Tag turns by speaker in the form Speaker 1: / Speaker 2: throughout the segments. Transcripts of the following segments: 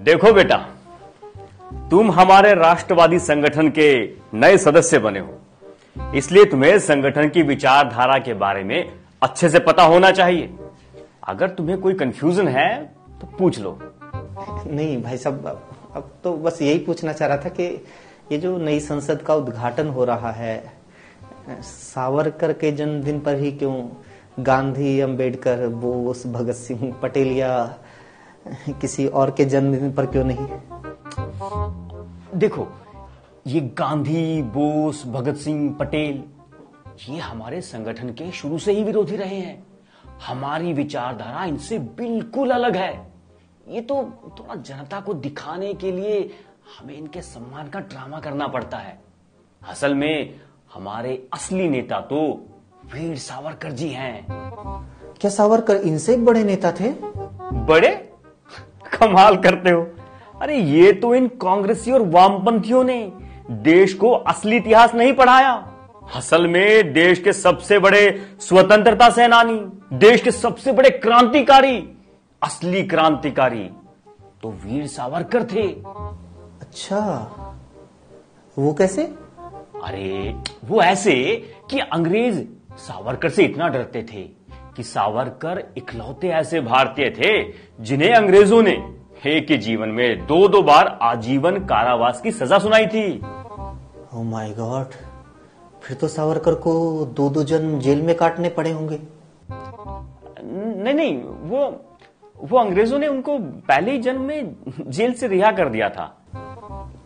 Speaker 1: देखो बेटा, तुम हमारे राष्ट्रवादी संगठन के नए सदस्य बने हो। इसलिए तुम्हें संगठन की विचारधारा के बारे में अच्छे से पता होना चाहिए। अगर तुम्हें कोई कंफ्यूजन है तो पूछ लो।
Speaker 2: नहीं भाई साहब, अब- तो बस यही पूछना चाह रहा था कि ये जो नई संसद का उद्घाटन हो रहा है, सावरकर के जन्मदिन पर ही क्यों गांधी, अंबेडकर, बोस, भगत सिंह पटेल या किसी और के जन्मदिन पर क्यों नहीं?
Speaker 1: देखो ये गांधी बोस भगत सिंह पटेल ये हमारे संगठन के शुरू से ही विरोधी रहे हैं। हमारी विचारधारा इनसे बिल्कुल अलग है। ये तो थोड़ा जनता को दिखाने के लिए हमें इनके सम्मान का ड्रामा करना पड़ता है। असल में हमारे असली नेता तो वीर सावरकर जी हैं।
Speaker 2: क्या सावरकर इनसे बड़े नेता थे?
Speaker 1: बड़े? कमाल करते हो। अरे ये तो इन कांग्रेसी और वामपंथियों ने देश को असली इतिहास नहीं पढ़ाया। असल में देश के सबसे बड़े स्वतंत्रता सेनानी देश के सबसे बड़े क्रांतिकारी असली क्रांतिकारी तो वीर सावरकर थे।
Speaker 2: अच्छा वो कैसे?
Speaker 1: अरे वो ऐसे कि अंग्रेज़ सावरकर से इतना डरते थे। कि सावरकर इकलौते ऐसे भारतीय थे जिन्हें अंग्रेज़ों ने एक ही जीवन में दो दो बार आजीवन कारावास की सजा सुनाई थी।
Speaker 2: माय गॉड फिर तो सावरकर को दो दो जन्म जेल में काटने पड़े होंगे।
Speaker 1: नहीं नहीं वो वो अंग्रेज़ों ने उनको पहले ही जन्म में जेल से रिहा कर दिया था।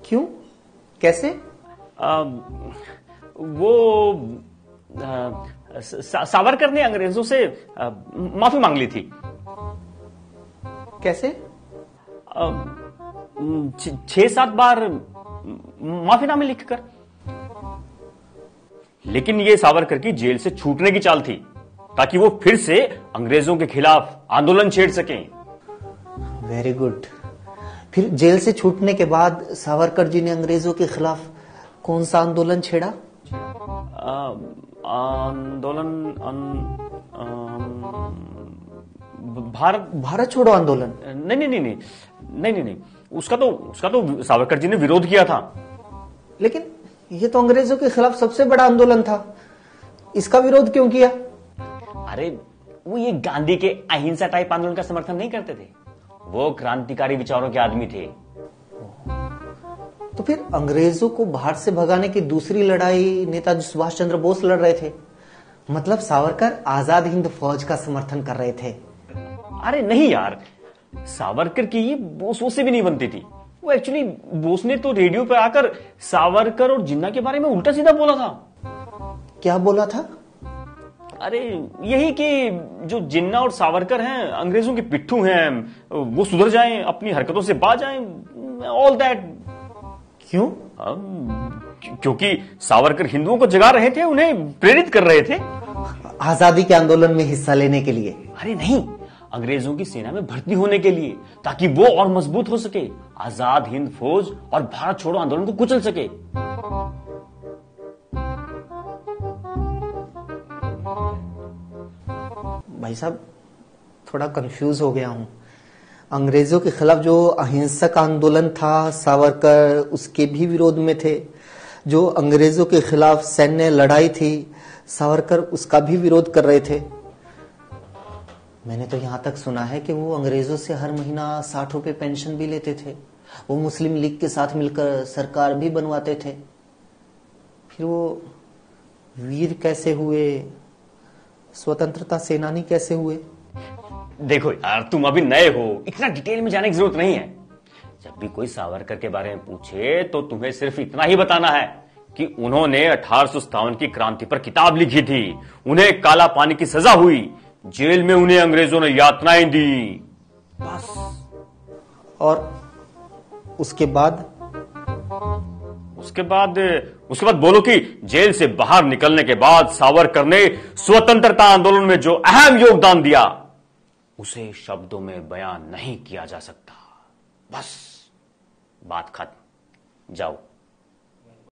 Speaker 2: क्यों? कैसे?
Speaker 1: आ, वो आ, सा, सावरकर ने अंग्रेज़ों से आ, माफ़ी मांग ली थी।
Speaker 2: कैसे?
Speaker 1: छह सात बार माफीनामे लिखकर। लेकिन यह सावरकर की जेल से छूटने की चाल थी ताकि वो फिर से अंग्रेज़ों के खिलाफ आंदोलन छेड़ सकें।
Speaker 2: वेरी गुड फिर जेल से छूटने के बाद सावरकर जी ने अंग्रेज़ों के खिलाफ कौन सा आंदोलन छेड़ा?
Speaker 1: आ, आंदोलन भारत
Speaker 2: भारत छोड़ो आंदोलन।
Speaker 1: नहीं नहीं नहीं नहीं नहीं नहीं नहीं। उसका तो उसका तो सावरकर जी ने विरोध किया था।
Speaker 2: लेकिन ये तो अंग्रेज़ों के खिलाफ सबसे बड़ा आंदोलन था। इसका विरोध क्यों किया?
Speaker 1: अरे वो ये गांधी के अहिंसा टाइप आंदोलन का समर्थन नहीं करते थे। वो क्रांतिकारी विचारों के आदमी थे।
Speaker 2: तो फिर अंग्रेज़ों को भारत से भगाने की दूसरी लड़ाई नेताजी सुभाष चंद्र बोस लड़ रहे थे। मतलब सावरकर आज़ाद हिंद फौज का समर्थन कर रहे थे।
Speaker 1: अरे नहीं यार सावरकर की ये बोसों से भी नहीं बनती थी। वो एक्चुअली बोस ने तो रेडियो पे आकर सावरकर और जिन्ना के बारे में उल्टा सीधा बोला था।
Speaker 2: क्या बोला था?
Speaker 1: अरे यही कि जो जिन्ना और सावरकर हैं अंग्रेज़ों के पिट्ठू हैं वो सुधर जाएँ अपनी हरकतों से बाज जाएँ ऑल दैट
Speaker 2: क्यों?
Speaker 1: क्योंकि सावरकर हिंदुओं को जगा रहे थे उन्हें प्रेरित कर रहे थे।
Speaker 2: आज़ादी के आंदोलन में हिस्सा लेने के लिए।
Speaker 1: अरे नहीं अंग्रेज़ों की सेना में भर्ती होने के लिए ताकि वो और मज़बूत हो सके। आज़ाद हिंद फौज और भारत छोड़ो आंदोलन को कुचल सके।
Speaker 2: भाई साहब थोड़ा कंफ्यूज हो गया हूँ। अंग्रेज़ों के खिलाफ जो अहिंसक आंदोलन था, सावरकर उसके भी विरोध में थे। जो अंग्रेज़ों के खिलाफ सैन्य लड़ाई थी, सावरकर उसका भी विरोध कर रहे थे। मैंने तो यहाँ तक सुना है कि वो अंग्रेज़ों से हर महीना साठ रुपए पेंशन भी लेते थे। वो मुस्लिम लीग के साथ मिलकर सरकार भी बनवाते थे। फिर वो वीर कैसे हुए? स्वतंत्रता सेनानी कैसे हुए?
Speaker 1: देखो यार तुम अभी नए हो इतना डिटेल में जाने की ज़रूरत नहीं है। जब भी कोई सावरकर के बारे में पूछे तो तुम्हें सिर्फ़ इतना ही बताना है कि उन्होंने अठारह सौ सत्तावन की क्रांति पर किताब लिखी थी। उन्हें काला पानी की सजा हुई। जेल में उन्हें अंग्रेज़ों ने यातनाएँ दी। बस।
Speaker 2: और उसके बाद?
Speaker 1: उसके बाद उसके बाद बोलो कि जेल से बाहर निकलने के बाद सावरकर ने स्वतंत्रता आंदोलन में जो अहम योगदान दिया उसे शब्दों में बयान नहीं किया जा सकता। बस बात खत्म। जाओ।